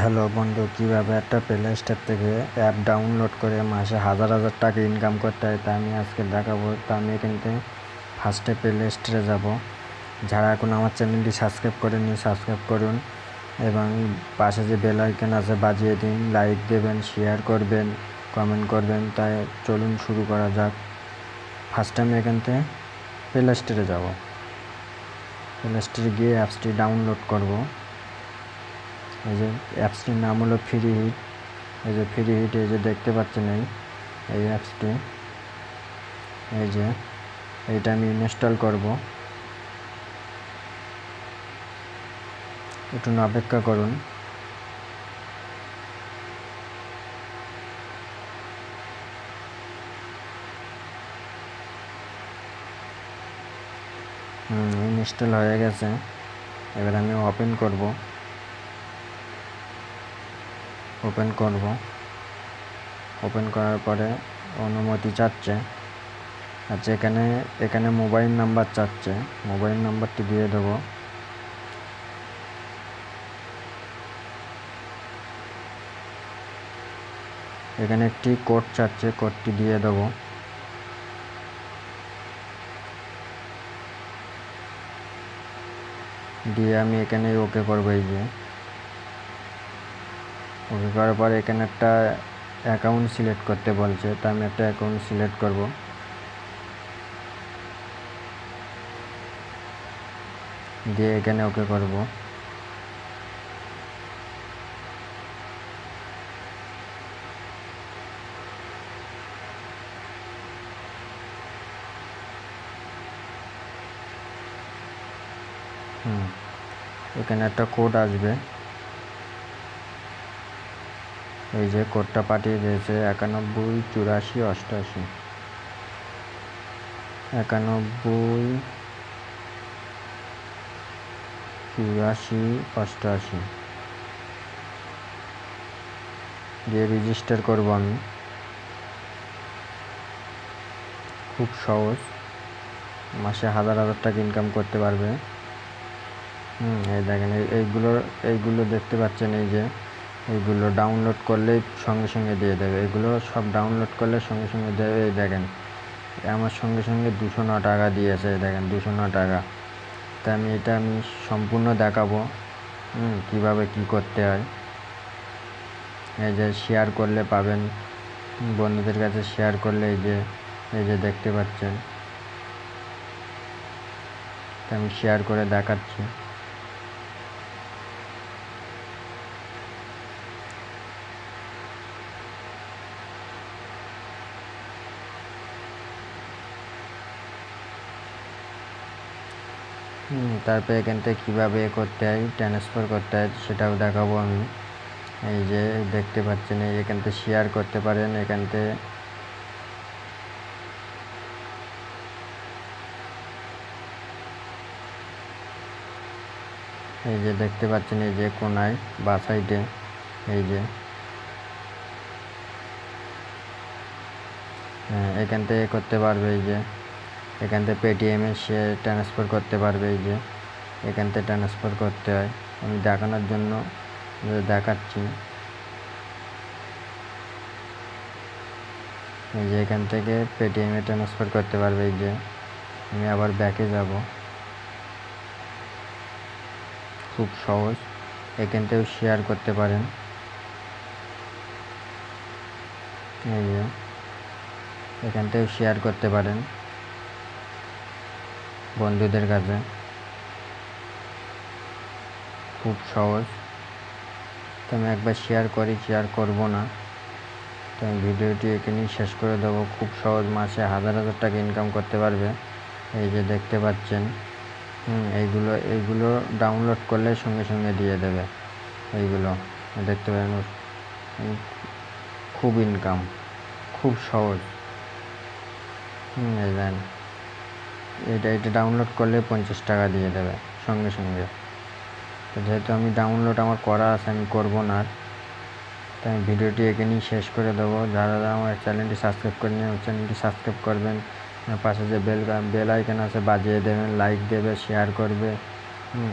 Hello বন্ধু, কীভাবে একটা প্লে স্টোর থেকে অ্যাপ ডাউনলোড করে মাসে হাজার হাজার টাকা ইনকাম করতে হয় তা আমি আজকে দেখাবো। তা আমি কিন্তু ফার্স্টে প্লে স্টোরে যাব। যারা এখন আমার চ্যানেলটি সাবস্ক্রাইব করেনি সাবস্ক্রাইব করুন এবং পাশে যে বেল আইকন আছে বাজিয়ে দিন লাইক দেবেন শেয়ার করবেন কমেন্ট করবেন, তাই চলুন শুরু করা যাক। ফার্স্ট আমি এখান থেকে প্লে স্টোরে যাব। প্লে স্টোরে গিয়ে অ্যাপসটি ডাউনলোড করব। এই যে অ্যাপসটির নাম হলো ফ্রি হিট এই যে ফ্রি হিট এই যে দেখতে পাচ্ছেন এই এই অ্যাপসটি এই যে, এইটা আমি ইনস্টল করব। একটু অপেক্ষা করুন। হুম ইনস্টল হয়ে গেছে। এবার আমি ওপেন করব। ওপেন করব। ওপেন করার পরে অনুমতি চাচ্ছে। আচ্ছা এখানে এখানে মোবাইল নাম্বার চাচ্ছে। মোবাইল নাম্বারটি দিয়ে দেবো। এখানে একটি কোড চাচ্ছে, কোডটি দিয়ে দেবো। দিয়ে আমি এখানে ওকে করব এই যে। ওকে করার পর এখানে একটা অ্যাকাউন্ট সিলেক্ট করতে বলছে, তা আমি একটা অ্যাকাউন্ট সিলেক্ট করব। দিয়ে এখানে ওকে করব। হুম, এখানে একটা কোড আসবে। এই যে কোডটা পাঠিয়ে দিয়েছে, একানব্বই, চুরাশি অষ্টআশি একানব্বই, চুরাশি অষ্টআশি দিয়ে রেজিস্টার করব আমি। খুব সহজ। মাসে হাজার হাজার টাকা ইনকাম করতে পারবে। হুম, এই দেখেন এইগুলো এইগুলো দেখতে পাচ্ছেন, এই যে এইগুলো ডাউনলোড করলেই সঙ্গে সঙ্গে দিয়ে দেবে। এগুলো সব ডাউনলোড করলে সঙ্গে সঙ্গে দেবে, এই দেখেন। আমার সঙ্গে সঙ্গে দুশো ন টাকা দিয়েছে দেখেন, দুশো ন টাকা। তা আমি এটা আমি সম্পূর্ণ দেখাবো কীভাবে কী করতে হয়। এই যে শেয়ার করলে পাবেন, বন্ধুদের কাছে শেয়ার করলে এই যে এই যে দেখতে পাচ্ছেন। আমি শেয়ার করে দেখাচ্ছি। তারপরে এখান থেকে কীভাবে এ করতে হয় ট্রান্সফার করতে হয়, সেটাও দেখাবো আমি। এই যে দেখতে পাচ্ছেন, এই এখান থেকে শেয়ার করতে পারেন, এখান থেকে। এই যে দেখতে পাচ্ছেন, এই যে কোনায়, বা সাইডে এই যে। হ্যাঁ এখান থেকে করতে পারবে, এই যে। এখান থেকে পেটিএমে সে ট্রান্সফার করতে পারবে এই যে। এখান থেকে ট্রান্সফার করতে হয়। আমি দেখানোর জন্য দেখাচ্ছি। এই যে এখান থেকে পেটিএমে ট্রান্সফার করতে পারবে এই যে। আমি আবার ব্যাকে যাব। খুব সহজ। এখান থেকেও শেয়ার করতে পারেন। এই যে। এখান থেকেও শেয়ার করতে পারেন। বন্ধুদের কাছে। খুব সহজ। তো আমি একবার শেয়ার করি শেয়ার করব না। তো আমি ভিডিওটি এখানেই শেষ করে দেবো। খুব সহজ মাসে হাজার হাজার টাকা ইনকাম করতে পারবে। এই যে দেখতে পাচ্ছেন, হুম, এইগুলো এইগুলো ডাউনলোড করলে সঙ্গে সঙ্গে দিয়ে দেবে। এইগুলো, দেখতে পারেন, খুব ইনকাম খুব সহজ। হুম, এই এটা এটা ডাউনলোড করলে পঞ্চাশ টাকা দিয়ে দেবে, সঙ্গে সঙ্গে। তো যেহেতু আমি ডাউনলোড আমার করা আছে, আমি করব না তাই আমি ভিডিওটি এখানেই শেষ করে দেবো। যারা যারা আমার চ্যানেলটি সাবস্ক্রাইব করেনি, আমার চ্যানেলটি সাবস্ক্রাইব করবেন। পাশে যে বেল বেল আইকন আছে, বাজিয়ে দেবেন লাইক দেবে শেয়ার করবে। হুম।